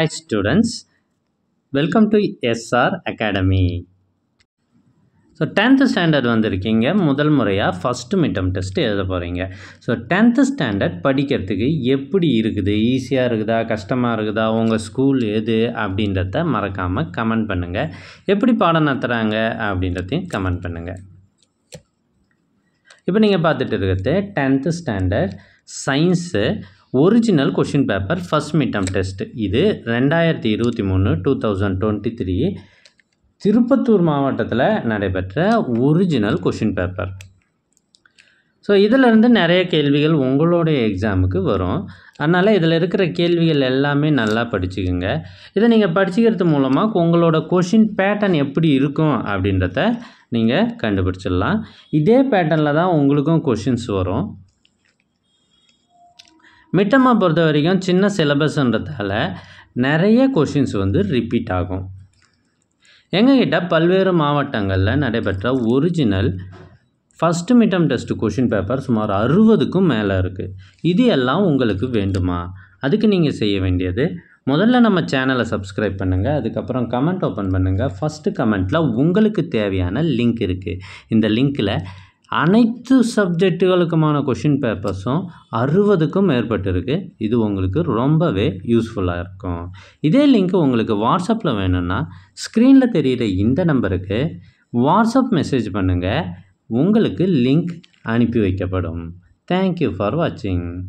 Hi students, welcome to SR Academy. So tenth standard வந்திருக்கீங்க. முதல் முறையாக ஃபஸ்ட்டு மிட்டம் டெஸ்ட் எழுத போகிறீங்க ஸோ டென்த்து ஸ்டாண்டர்ட் படிக்கிறதுக்கு எப்படி இருக்குது? ஈஸியாக இருக்குதா? கஷ்டமாக இருக்குதா? உங்கள் ஸ்கூல் எது? அப்படின்றத மறக்காமல் கமெண்ட் பண்ணுங்கள் எப்படி பாடம் நடத்துகிறாங்க அப்படின்றதையும் கமெண்ட் பண்ணுங்கள் இப்போ நீங்கள் பார்த்துட்டு இருக்கிறது tenth standard science original question paper first midterm test இது ரெண்டாயிரத்தி இருபத்தி மூணு two thousand twenty three Tirupattur மாவட்டத்தில் நடைபெற்ற ஒரிஜினல் கொஷின் பேப்பர் ஸோ இதிலிருந்து நிறைய கேள்விகள் உங்களுடைய எக்ஸாமுக்கு வரும். அதனால் இதில் இருக்கிற கேள்விகள் எல்லாமே நல்லா படிச்சுக்குங்க. இதை நீங்கள் படிச்சுக்கிறது மூலமாக உங்களோட கொஷின் பேட்டர்ன் எப்படி இருக்கும் அப்படின்றத நீங்கள் கண்டுபிடிச்சிடலாம். இதே பேட்டர்னில் தான் உங்களுக்கும் கொஷின்ஸ் வரும். மிட்டமாக பொறுத்த வரைக்கும் சின்ன சிலபஸ்ன்றதால நிறைய கொஷின்ஸ் வந்து ரிப்பீட் ஆகும். எங்ககிட்ட பல்வேறு மாவட்டங்களில் நடைபெற்ற original first midterm test question paper சுமார் அறுபதுக்கும் மேலே இருக்குது இது எல்லாம் உங்களுக்கு வேண்டுமா? அதுக்கு நீங்கள் செய்ய வேண்டியது முதல்ல நம்ம சேனலை சப்ஸ்கிரைப் பண்ணுங்கள் அதுக்கப்புறம் கமெண்ட் ஓப்பன் பண்ணுங்கள் ஃபஸ்ட்டு கமெண்ட்டில் உங்களுக்கு தேவையான லிங்க் இருக்குது இந்த லிங்க்கில் அனைத்து சப்ஜெக்டுகளுக்குமான கொஷின் பேப்பர்ஸும் அறுபதுக்கும் மேற்பட்டு இருக்குது இது உங்களுக்கு ரொம்பவே யூஸ்ஃபுல்லாக இருக்கும். இதே லிங்க் உங்களுக்கு வாட்ஸ்அப்பில் வேணும்னா ஸ்க்ரீனில் தெரிகிற இந்த நம்பருக்கு வாட்ஸ்அப் மெசேஜ் பண்ணுங்கள் உங்களுக்கு லிங்க் அனுப்பி வைக்கப்படும். தேங்க்யூ ஃபார் வாட்சிங்